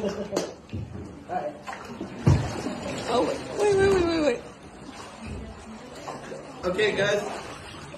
Alright. Oh, wait, wait, wait, wait, wait. Okay, guys.